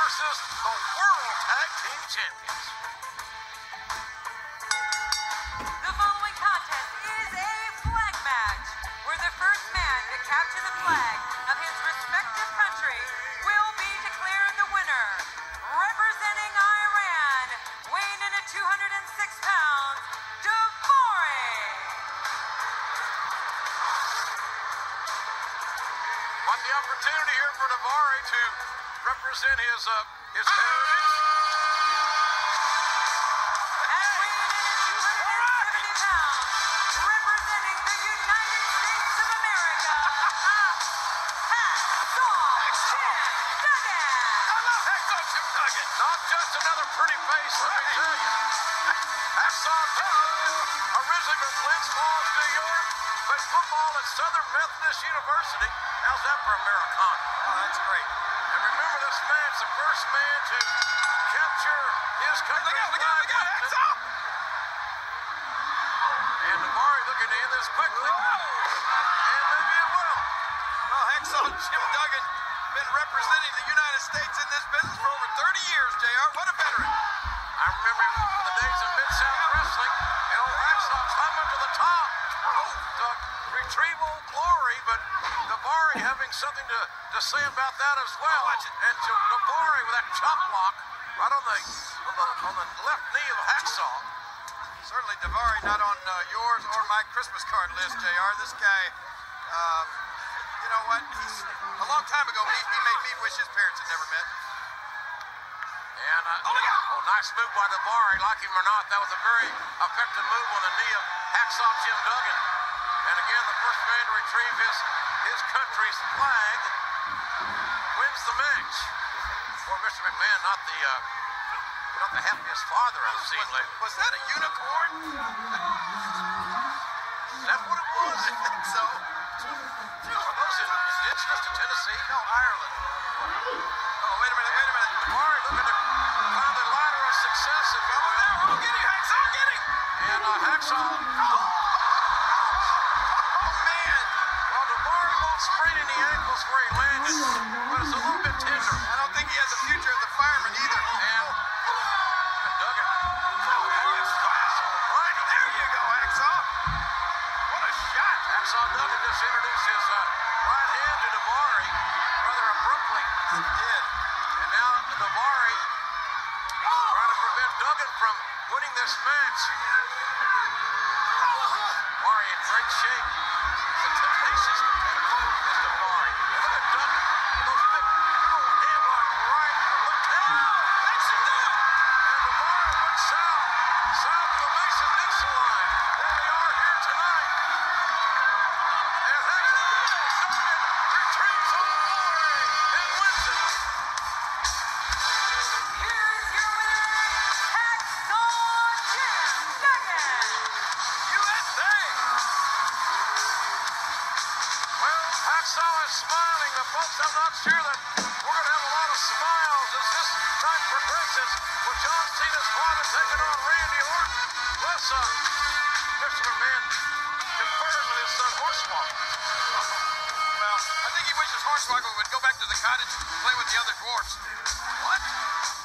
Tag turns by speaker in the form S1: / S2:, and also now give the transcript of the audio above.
S1: versus the World Tag Team Champions.
S2: The following contest is a flag match where the first man to capture the flag of his respective country will be declared the winner. Representing Iran, weighing in at 206 pounds, Daivari.
S1: What the opportunity here for Daivari to represent his uh, his heritage.
S2: And weighing in at 270 pounds, representing the United States of America, Hacksaw Jim Duggan.
S1: I love Hacksaw Jim Duggan. Not just another pretty face, let me tell you. Duggan, originally from Glens Falls, New York, played football at Southern Methodist University. How's that for Americana?
S3: Oh, that's great.
S1: And remember, this man's the first man to capture his country's
S3: Look out, look out, look out,
S1: flag.
S3: Hacksaw!
S1: And Daivari looking to end this quickly. And maybe it will.
S3: Well, Hacksaw Jim Duggan been representing the United States in this business for over 30 years, JR. What a veteran.
S1: I remember him from the days of Mid-South Wrestling, and old Hacksaw climbing to the top. Oh, to retrieve old glory, but Daivari having something to, to say about that as well.
S3: It.
S1: And to with that chop block right on the on the, on the left knee of Hacksaw.
S3: Certainly Daivari not on uh, yours or my Christmas card list, JR. This guy, uh, you know what? He's a long time ago. He, he made me wish his parents had never met.
S1: And uh,
S3: Oh, out.
S1: oh, nice move by Daivari, like him or not. That was a very effective move on the knee of Hacksaw Jim Duggan. And man to retrieve his his country's flag wins the match. Poor Mr. McMahon, not the uh, not the happiest father I've seen
S3: Was,
S1: lately.
S3: was that a unicorn?
S1: Is that what it was?
S3: I think so.
S1: Are those in, in Ditchurch, Tennessee?
S3: No, Ireland. A shot.
S1: Hacksaw Duggan just introduced his uh, right hand to Daivari rather abruptly.
S3: He did.
S1: And now Daivari trying to prevent Duggan from winning this match. Daivari in great shape. And look Duggan. Big, right and.
S3: That's it.
S1: And south, south of the Mason-Dixon line, On Randy Orton. With his son
S3: well, I think he wishes Hornswoggle would go back to the cottage and play with the other dwarfs. What?